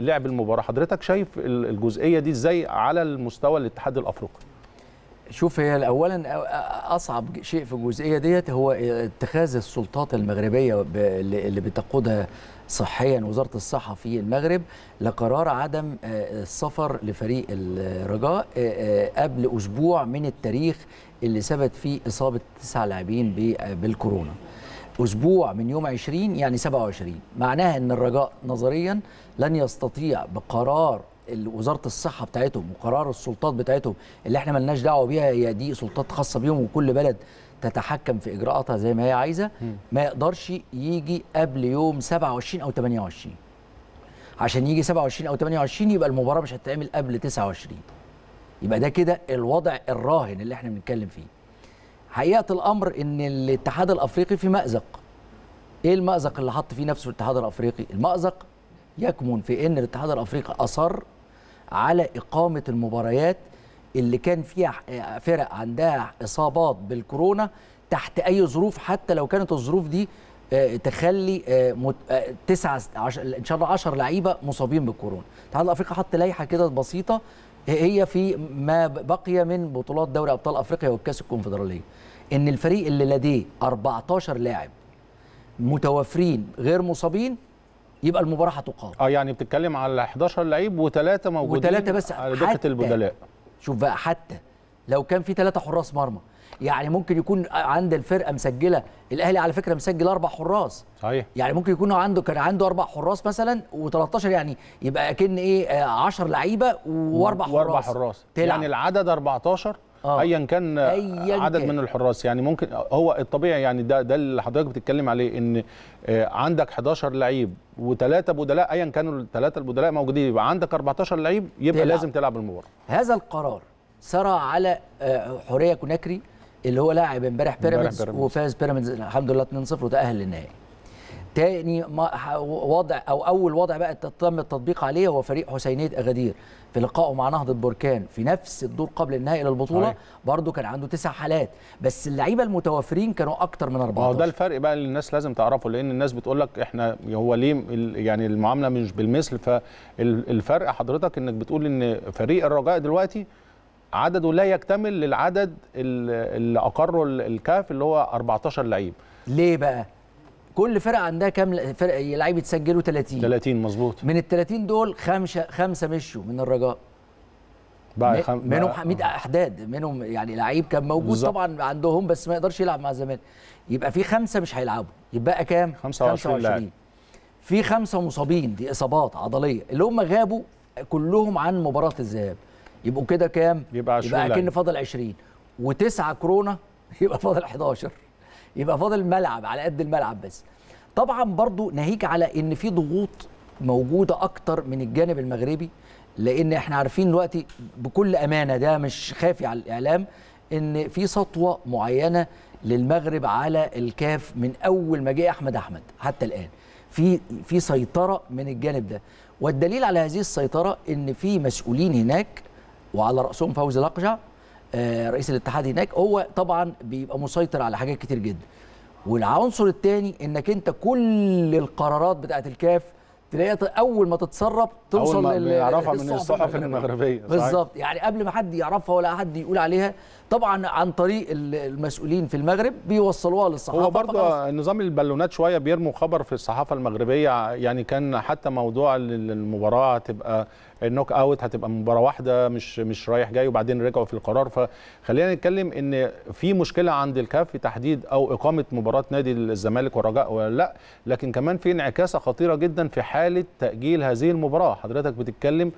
لعب المباراه. حضرتك شايف الجزئيه دي إزاي على المستوى الاتحاد الافريقي؟ شوف هي اولا أصعب شيء في الجزئية ديت هو اتخاذ السلطات المغربية اللي بتقودها صحيا وزارة الصحة في المغرب لقرار عدم السفر لفريق الرجاء قبل أسبوع من التاريخ اللي ثبت فيه إصابة تسع لاعبين بالكورونا. أسبوع من يوم 20 يعني 27 معناها إن الرجاء نظريا لن يستطيع بقرار وزارة الصحة بتاعتهم وقرار السلطات بتاعتهم اللي إحنا ملناش دعوة بيها هي دي سلطات خاصة بيهم وكل بلد تتحكم في إجراءاتها زي ما هي عايزة. ما يقدرش يجي قبل يوم 27 أو 28 عشان يجي 27 أو 28 يبقى المباراة مش هتتعمل قبل 29 يبقى ده كده الوضع الراهن اللي إحنا بنتكلم فيه. حقيقه الأمر إن الاتحاد الأفريقي في مأزق. إيه المأزق اللي حط فيه نفسه الاتحاد الأفريقي؟ المأزق يكمن في إن الاتحاد الأفريقي أصر على إقامة المباريات اللي كان فيها فرق عندها إصابات بالكورونا تحت أي ظروف حتى لو كانت الظروف دي تخلي تسعة إن شاء الله 10 لعيبة مصابين بالكورونا. الاتحاد الأفريقي حط لائحة كده بسيطة هي في ما بقي من بطولات دوري أبطال أفريقيا والكاس الكونفدرالية؟ إن الفريق اللي لديه 14 لاعب متوفرين غير مصابين يبقى المباراة هتقام. آه يعني بتتكلم على 11 لعيب وثلاثه موجودين وثلاثه بس على دكه البدلاء. شوف بقى حتى لو كان في ثلاثة حراس مرمى يعني ممكن يكون عند الفرقة مسجلة الأهلي على فكرة مسجل أربع حراس صحيح يعني ممكن يكون عنده كان عنده أربع حراس مثلا و13 يعني يبقى أكن إيه 10 لعيبة وأربع حراس وأربع حراس تلعب. يعني العدد 14 آه. ايا كان أياً عدد كان. من الحراس يعني ممكن هو الطبيعي يعني ده ده اللي حضرتك بتتكلم عليه إن عندك 11 لعيب وثلاثه بدلاء ايا كانوا الثلاثه البدلاء موجودين يبقى عندك 14 لعيب يبقى تلعب. لازم تلعب المباراة هذا القرار سرى على حورية كوناكري اللي هو لاعب امبارح بيراميدز وفاز بيراميدز الحمد لله 2-0 وتأهل للنهائي. تاني وضع أو أول وضع بقى تم التطبيق عليه هو فريق حسينية أغادير في لقائه مع نهضة بركان في نفس الدور قبل النهائي للبطولة برضه كان عنده تسع حالات بس اللعيبة المتوفرين كانوا أكتر من 14 هو ده الفرق بقى اللي الناس لازم تعرفه لأن الناس بتقول لك إحنا هو ليه يعني المعاملة مش بالمثل فالفرق حضرتك إنك بتقول إن فريق الرجاء دلوقتي عدده لا يكتمل للعدد اللي أقره الكاف اللي هو 14 لعيب. ليه بقى؟ كل فرقة عندها كام فرق لعيب يتسجلوا 30 30 مظبوط. من ال 30 دول خمسة خمسة مشوا من الرجاء. بقى خم... منهم 100 أحداد منهم يعني لعيب كان موجود بالزبط. طبعا عندهم بس ما يقدرش يلعب مع الزمالك يبقى في خمسة مش هيلعبوا. يبقى كام؟ 25 لاعب. في خمسة مصابين دي إصابات عضلية. اللي هم غابوا كلهم عن مباراة الذهاب. يبقوا كده كام؟ يبقى 20 يبقى أكن فاضل 20 وتسعة كورونا يبقى فاضل 11 يبقى فاضل ملعب على قد الملعب بس. طبعا برضو ناهيك على إن في ضغوط موجودة أكتر من الجانب المغربي لأن إحنا عارفين دلوقتي بكل أمانة ده مش خافي على الإعلام إن في سطوة معينة للمغرب على الكاف من أول ما جه أحمد أحمد حتى الآن. في في سيطرة من الجانب ده. والدليل على هذه السيطرة إن في مسؤولين هناك وعلى رأسهم فوزي لقجع رئيس الاتحاد هناك. هو طبعا بيبقى مسيطر على حاجات كتير جدا. والعنصر الثاني إنك أنت كل القرارات بتاعت الكاف تلاقيها أول ما تتسرب توصل أول ما يعرفها من الصحف المغربيه بالظبط. يعني قبل ما حد يعرفها ولا حد يقول عليها طبعا عن طريق المسؤولين في المغرب بيوصلوها للصحافة هو برضه نظام البالونات شوية بيرموا خبر في الصحافة المغربية يعني كان حتى موضوع المباراة هتبقى النوك اوت هتبقى مباراة واحدة مش مش رايح جاي وبعدين رجعوا في القرار. فخلينا نتكلم إن في مشكلة عند الكاف في تحديد أو إقامة مباراة نادي الزمالك والرجاء ولا لأ لكن كمان في انعكاسة خطيرة جدا في حالة تأجيل هذه المباراة. حضرتك بتتكلم